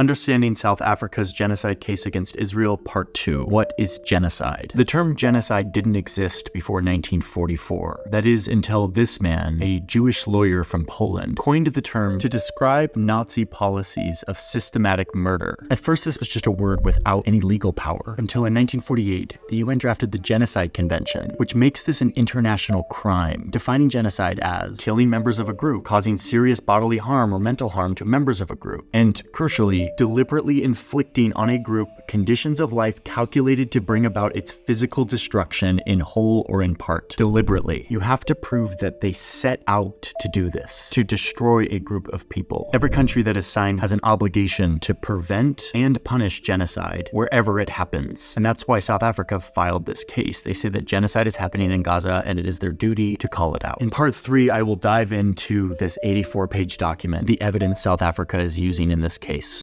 Understanding South Africa's Genocide Case Against Israel, Part 2. What is genocide? The term genocide didn't exist before 1944. That is, until this man, a Jewish lawyer from Poland, coined the term to describe Nazi policies of systematic murder. At first, this was just a word without any legal power, until in 1948, the UN drafted the Genocide Convention, which makes this an international crime, defining genocide as killing members of a group, causing serious bodily harm or mental harm to members of a group, and crucially, deliberately inflicting on a group conditions of life calculated to bring about its physical destruction in whole or in part. Deliberately. You have to prove that they set out to do this, to destroy a group of people. Every country that is signed has an obligation to prevent and punish genocide wherever it happens. And that's why South Africa filed this case. They say that genocide is happening in Gaza and it is their duty to call it out. In part three, I will dive into this 84 page document, the evidence South Africa is using in this case.